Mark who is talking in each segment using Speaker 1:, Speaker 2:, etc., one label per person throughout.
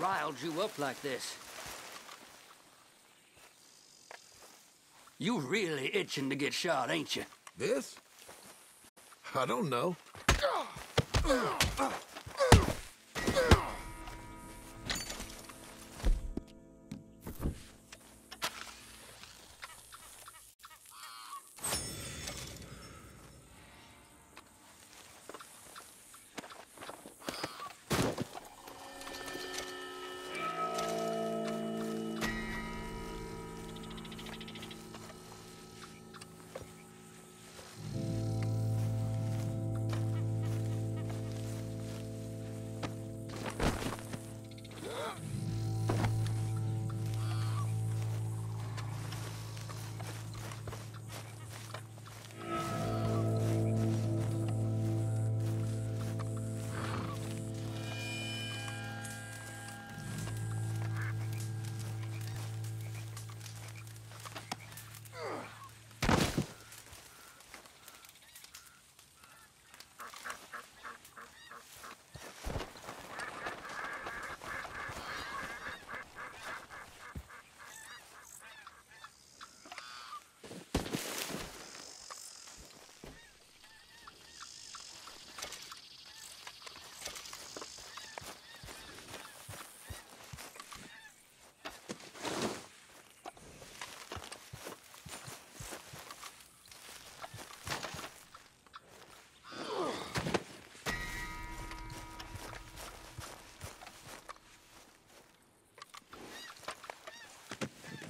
Speaker 1: riled you up like this? You really itching to get shot, ain't you?
Speaker 2: This? I don't know.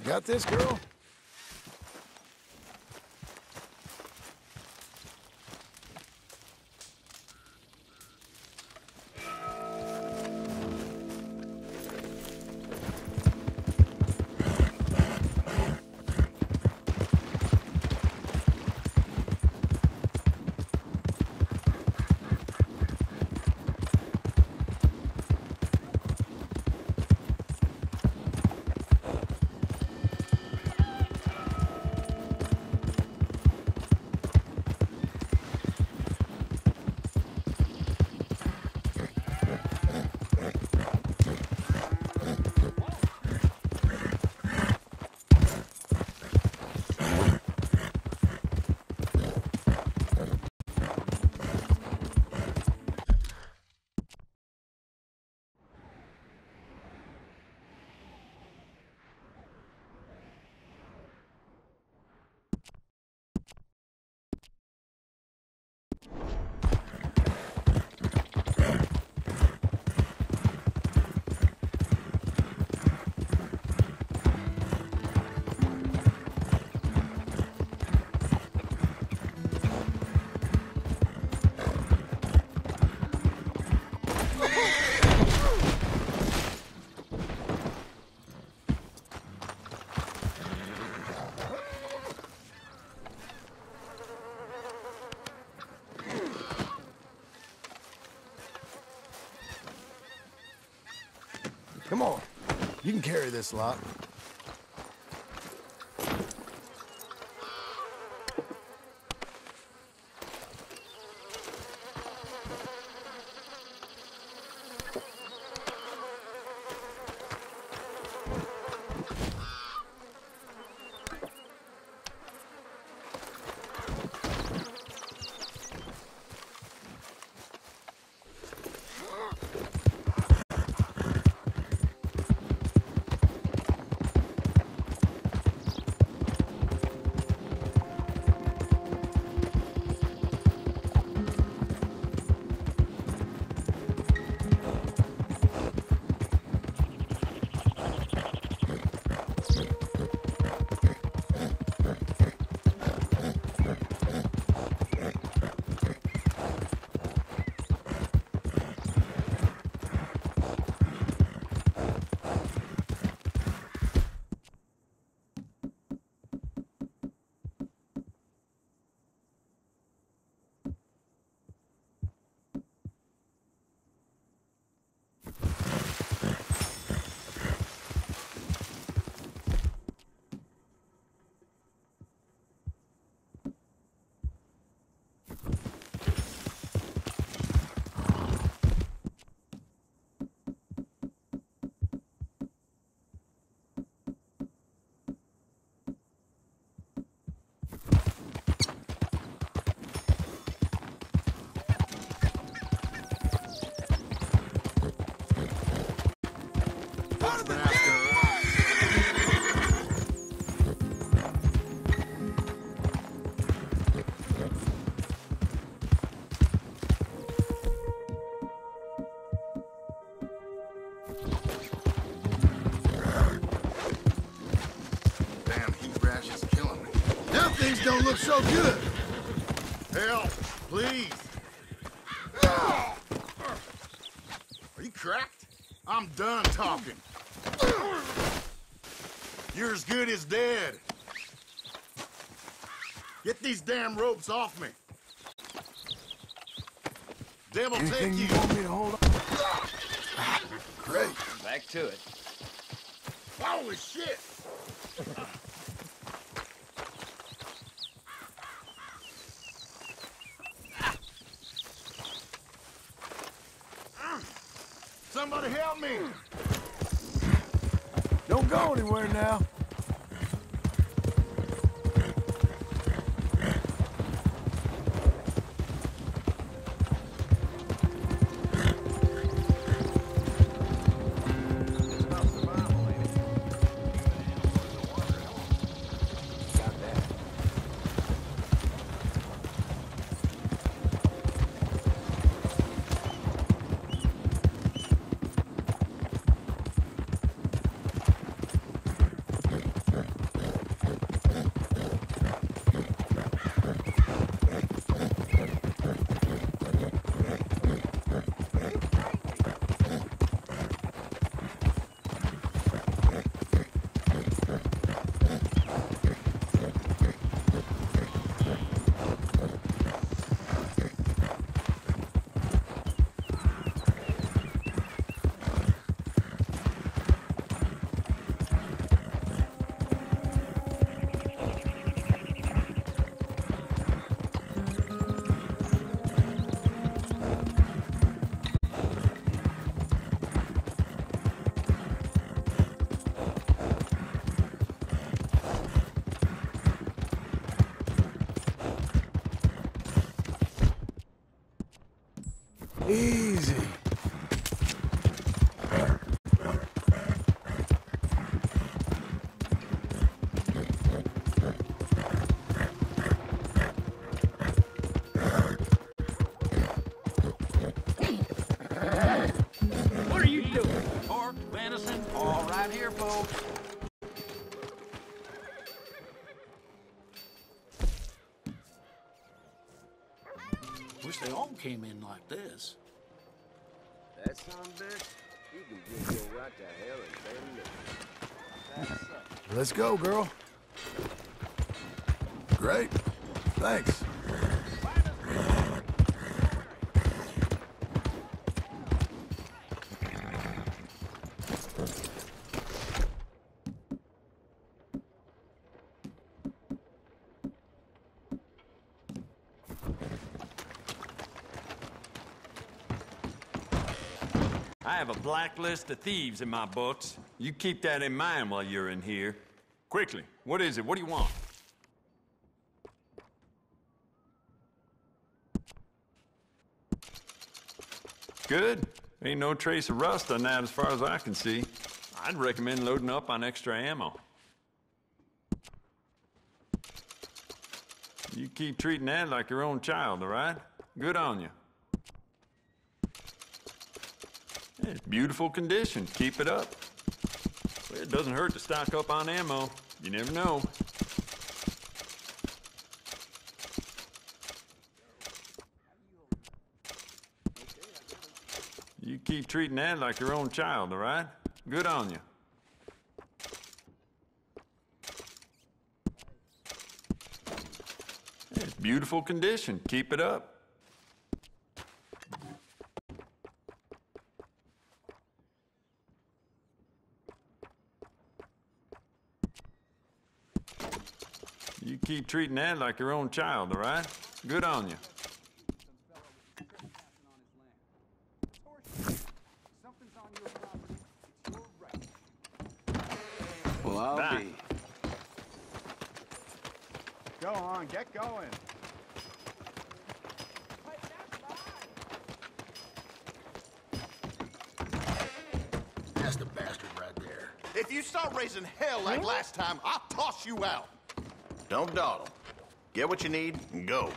Speaker 2: Got this, girl? You can carry this lot. Look so good.
Speaker 3: Help, please. Are you cracked? I'm done talking. You're as good as dead. Get these damn ropes off me. Devil
Speaker 2: Anything
Speaker 3: take
Speaker 2: you
Speaker 3: you.
Speaker 2: want me to hold on? Great.
Speaker 1: Back to it.
Speaker 3: Holy shit! Somebody help me!
Speaker 2: Don't go anywhere now.
Speaker 1: Came in like this.
Speaker 4: That son of a bitch, he can give you right to hell in ten minutes.
Speaker 2: Let's go, girl. Great. Thanks.
Speaker 5: Have a blacklist of thieves in my books. You keep that in mind while you're in here. Quickly, what is it? What do you want? Good. Ain't no trace of rust on that as far as I can see. I'd recommend loading up on extra ammo. You keep treating that like your own child, all right? Good on you. It's beautiful condition. Keep it up. It doesn't hurt to stock up on ammo. You never know. You keep treating that like your own child, all right? Good on you. It's beautiful condition. Keep it up. You keep treating that like your own child, all right? Good on you.
Speaker 4: Well, I'll
Speaker 5: Back.
Speaker 4: be.
Speaker 6: Go on, get going.
Speaker 3: That's the bastard right there.
Speaker 7: If you start raising hell like hmm? last time, I'll toss you out.
Speaker 3: Don't dawdle. Get what you need and go.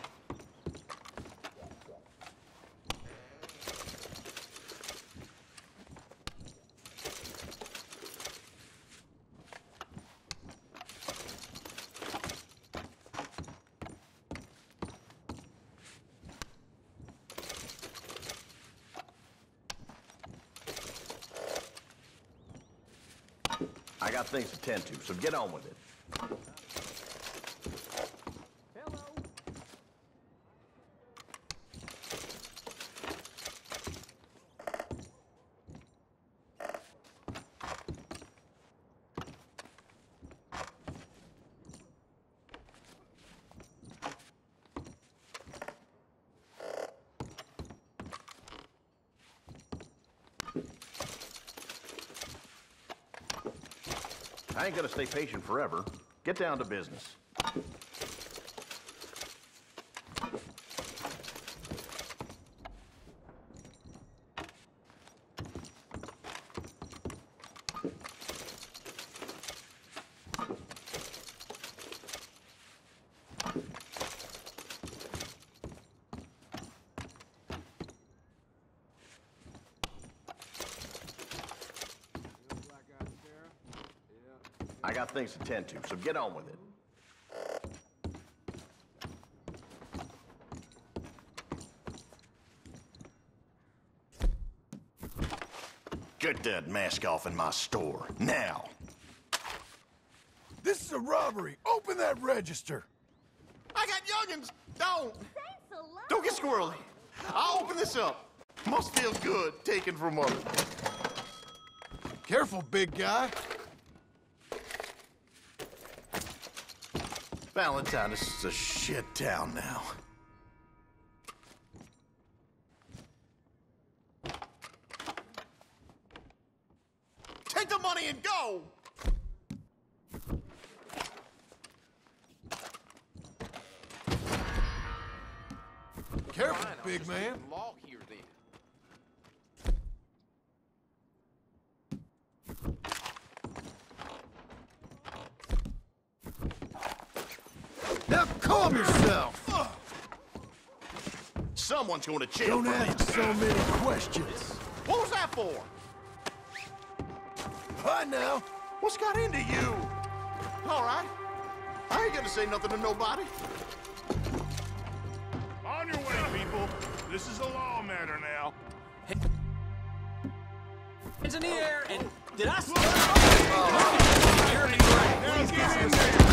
Speaker 3: I got things to tend to, so get on with it. I ain't gonna stay patient forever. Get down to business. I got things to tend to, so get on with it. Get that mask off in my store, now.
Speaker 2: This is a robbery. Open that register.
Speaker 7: I got youngins. Don't. Don't get squirrely. I'll open this up. Must feel good taking from others.
Speaker 2: Careful, big guy.
Speaker 3: Valentine, this is a shit town now.
Speaker 7: Take the money and go.
Speaker 2: Careful, big man.
Speaker 7: Law here then.
Speaker 2: Now calm yourself.
Speaker 7: Someone's going to jail
Speaker 2: Don't ask so many questions.
Speaker 7: What was that for?
Speaker 2: Hi now.
Speaker 7: What's got into you? All right. I ain't gonna say nothing to nobody.
Speaker 6: On your way, people. This is a law matter now.
Speaker 8: Hands in the air and did I?
Speaker 6: Now get in there.